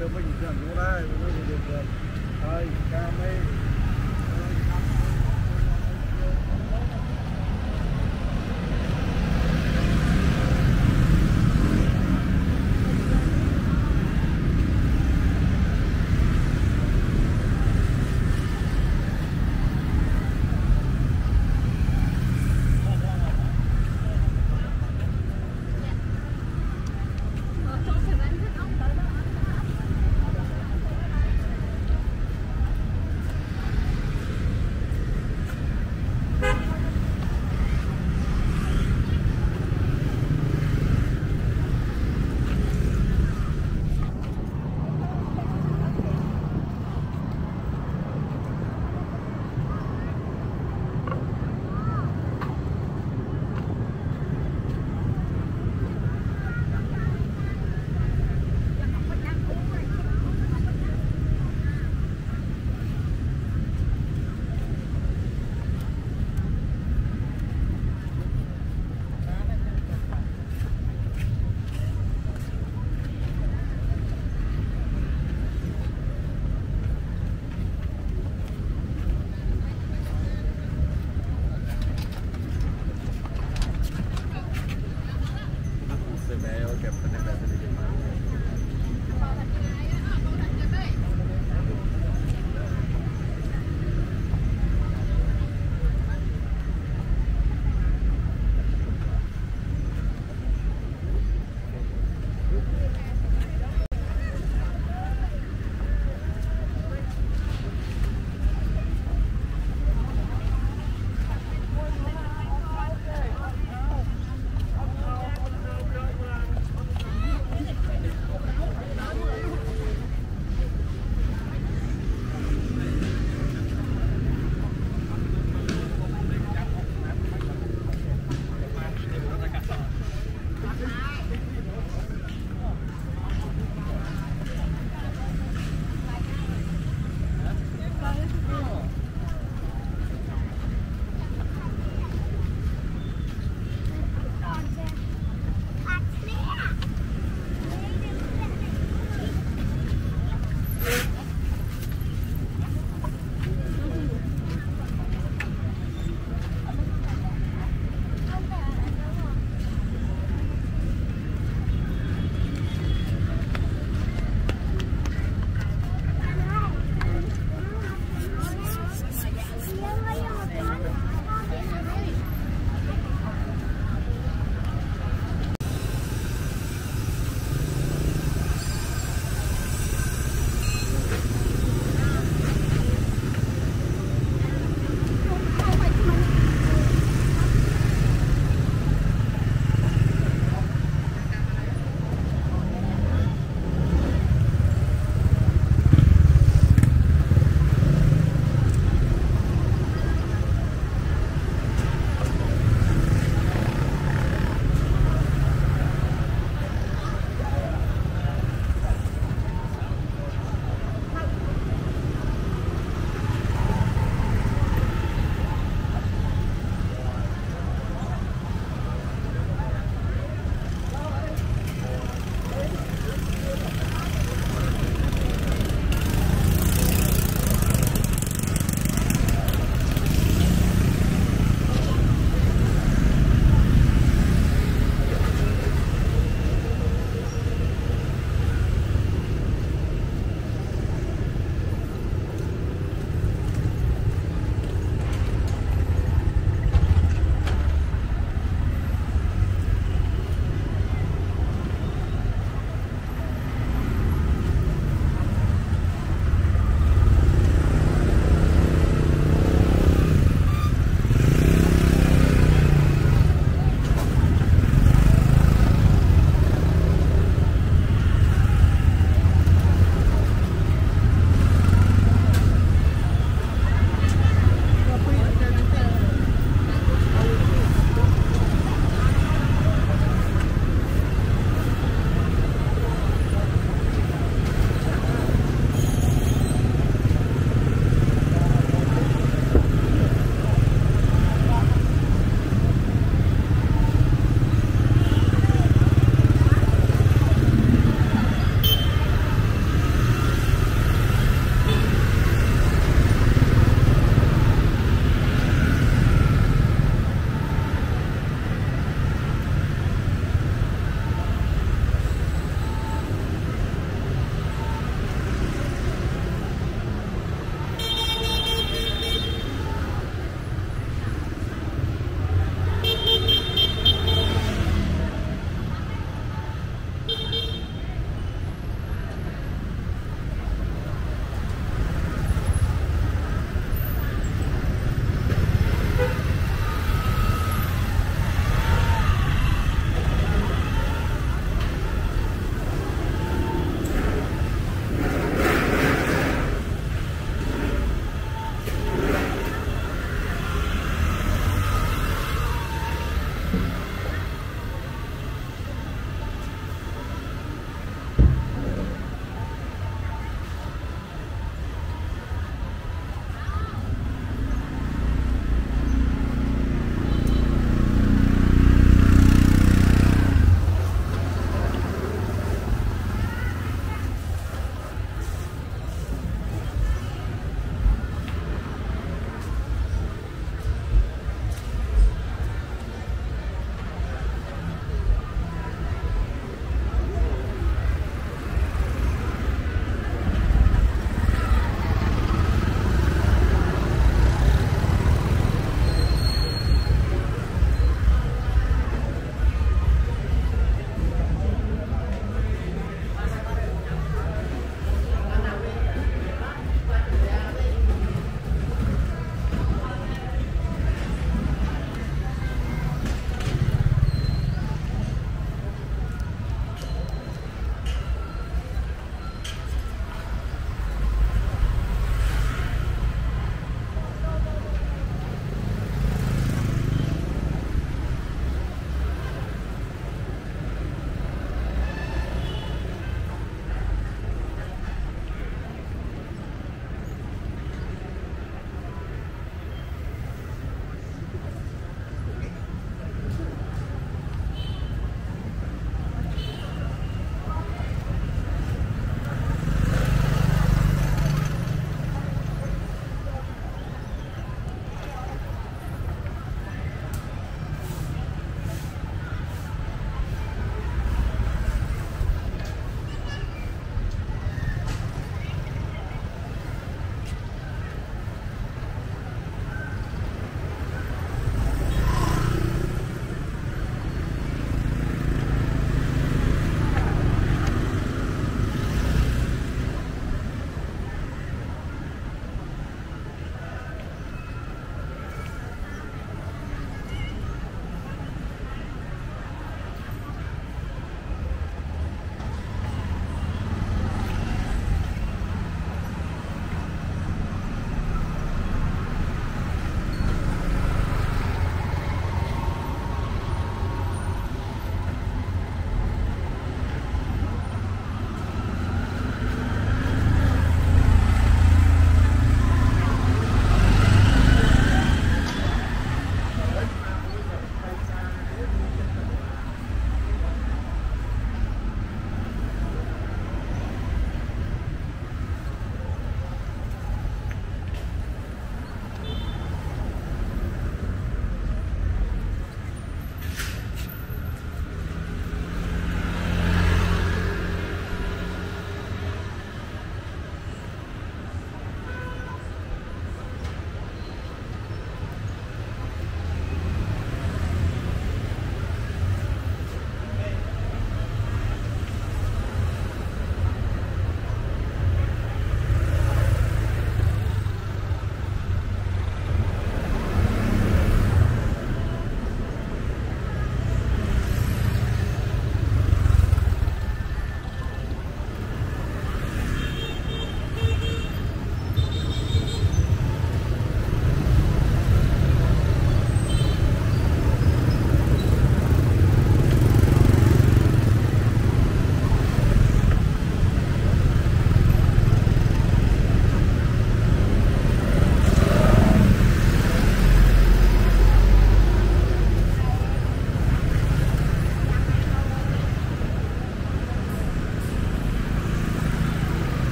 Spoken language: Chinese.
这不一个牛奶这不就是这个还有一个